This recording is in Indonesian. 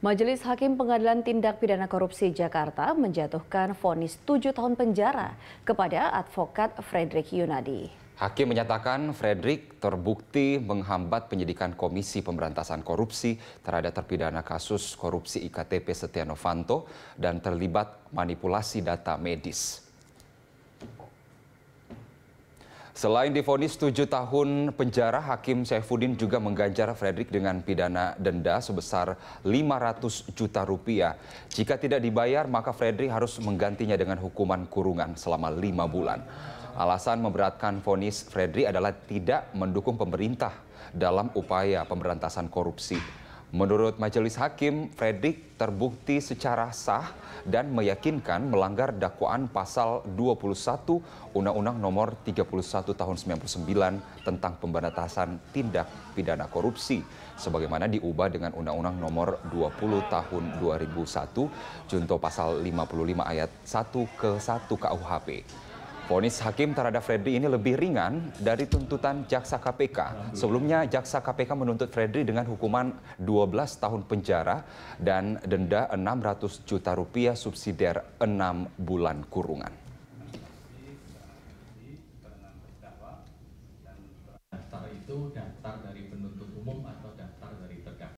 Majelis Hakim Pengadilan Tindak Pidana Korupsi Jakarta menjatuhkan vonis 7 tahun penjara kepada advokat Frederick Yunadi. Hakim menyatakan Frederick terbukti menghambat penyidikan Komisi Pemberantasan Korupsi terhadap terpidana kasus korupsi IKTP Setia Novanto dan terlibat manipulasi data medis. Selain difonis tujuh tahun penjara, Hakim Saifuddin juga mengganjar Frederick dengan pidana denda sebesar 500 juta rupiah. Jika tidak dibayar, maka Frederick harus menggantinya dengan hukuman kurungan selama lima bulan. Alasan memberatkan vonis Frederick adalah tidak mendukung pemerintah dalam upaya pemberantasan korupsi. Menurut Majelis Hakim, Fredrik terbukti secara sah dan meyakinkan melanggar dakwaan pasal 21 Undang-Undang Nomor 31 Tahun 99 tentang pemberantasan tindak pidana korupsi sebagaimana diubah dengan Undang-Undang Nomor 20 Tahun 2001 junto pasal 55 ayat 1 ke 1 KUHP. Ponis hakim terhadap Fredri ini lebih ringan dari tuntutan jaksa KPK. Sebelumnya jaksa KPK menuntut Fredri dengan hukuman 12 tahun penjara dan denda 600 juta rupiah subsidiar 6 bulan kurungan.